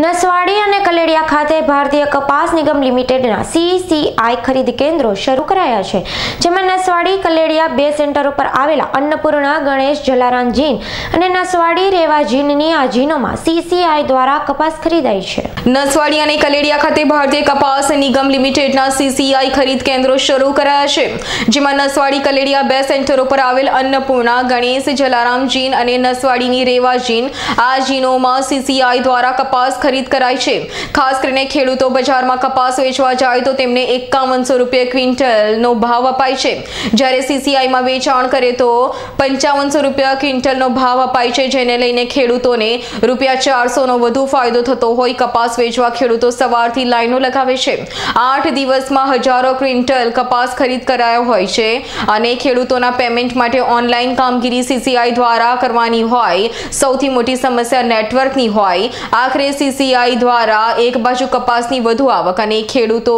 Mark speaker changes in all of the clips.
Speaker 1: નસવાડી અને કલેડિયા ખાતે ભારતીય કપાસ નિગમ લિમિટેડના સીસીઆઈ ખરીદ કેન્દ્રો શરૂ કરાયા છે, જેમાં નસવાડી, કલેડિયા બે સેન્ટર ઉપર આવેલા અન્નપૂર્ણા, ગણેશ, જલારામ જીન અને નસવાડી, રેવા જીનની આ જીનોમાં સીસીઆઈ દ્વારા કપાસ ખરીદાય છે.
Speaker 2: નસવાડી અને કલેડિયા ખાતે ભારતીય કપાસ નિગમ લિમિટેડના સીસીઆઈ ખરીદ કેન્દ્રો શરૂ કરાયા છે, જેમાં નસવાડી, કલેડિયા બે સેન્ટરો પર આવેલ અન્નપૂર્ણા, ગણેશ, જલારામ જીન અને નસવાડીની રેવા જીન આ જીનોમાં સીસીઆઈ દ્વારા કપાસ ખરીદ કરાઈ છે. ખાસ કરીને ખેડૂતો બજારમાં કપાસ વેચવા જાય તો તેમને એકાવનસો રૂપિયા ક્વિન્ટલનો ભાવ અપાય છે. જ્યારે સીસીઆઈમાં વેચાણ કરે તો પંચાવનસો રૂપિયા ક્વિન્ટલનો ભાવ અપાય છે, જેને લઈને ખેડૂતોને રૂપિયા ચારસોનો વધુ ફાયદો થતો હોય કપાસ વેચવા ખેડૂતો સવારથી લાઈનો લગાવે છે. આઠ દિવસમાં હજારો ક્વિન્ટલ કપાસ ખરીદ કરાયો હોય છે અને ખેડૂતોના પેમેન્ટ માટે ઓનલાઈન કામગીરી સીસીઆઈ દ્વારા કરવાની હોય. સૌથી મોટી સમસ્યા નેટવર્કની હોય. આખરે સીસીઆઈ દ્વારા એક બાજુ કપાસની વધુ આવક અને ખેડૂતો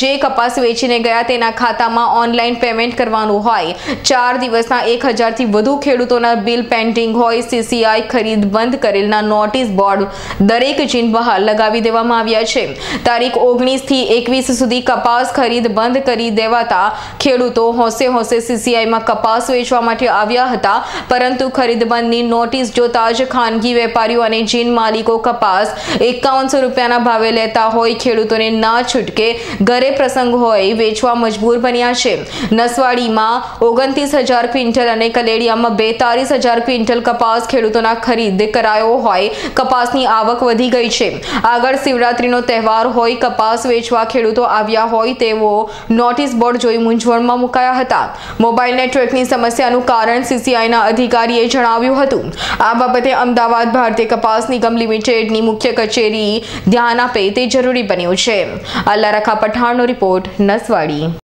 Speaker 2: જે કપાસ વેચીને ગયા તેના ખાતામાં ઓનલાઈન પેમેન્ટ કરવાનું હોય. ચાર દિવસના એક હજારથી વધુ ખેડૂતોના બિલ પેન્ડિંગ હોય. સીસીઆઈ ખરીદ બંધ કરેલના નોટિસ બોર્ડ દરેક ચીન બહાર લગાવી દેવામાં આવ્યા છે. તારીખ ઓગણીસથી એકવીસ સુધી કપાસ ખરીદ બંધ કરી દેવાતા ખેડૂતો હોંશે હોંશે સીસીઆઈમાં કપાસ વેચવા માટે આવ્યા હતા. પરંતુ ખરીદ બંધની નોટિસ જોતા જ ખાનગી વેપારીઓ અને જીન માલિકો કપાસ એકાવનસો રૂપિયાના ભાવે લેતા હોય, ખેડૂતોને ના છૂટકે ઘરે પ્રસંગ હોય, વેચવા મજબૂર બન્યા છે. નસવાડીમાં ઓગણત્રીસ હજાર ક્વિન્ટલ અને કલેડિયામાં બેતાલીસ હજાર ક્વિન્ટલ કપાસ ખેડૂતોના ખરીદ કરાયો હોય, કપાસની આવક વધી ગઈ છે. આગળ શિવરાત્રીનો તહેવાર હોય, કપાસ વેચવા ખેડૂતો આવ્યા હોય, તેવો નોટિસ બોર્ડ જોઈ મૂંઝવણમાં મુકાયા હતા. મોબાઈલ નેટવર્કની સમસ્યાનું કારણ સીસીઆઈના અધિકારીએ જણાવ્યું હતું. આ બાબતે અમદાવાદ ભારતીય કપાસ નિગમ લિમિટેડની મુખ્ય કચેરી ધ્યાન આપે તે જરૂરી બન્યું છે. અલ્લારખા પઠાણનો રિપોર્ટ નસવાડી.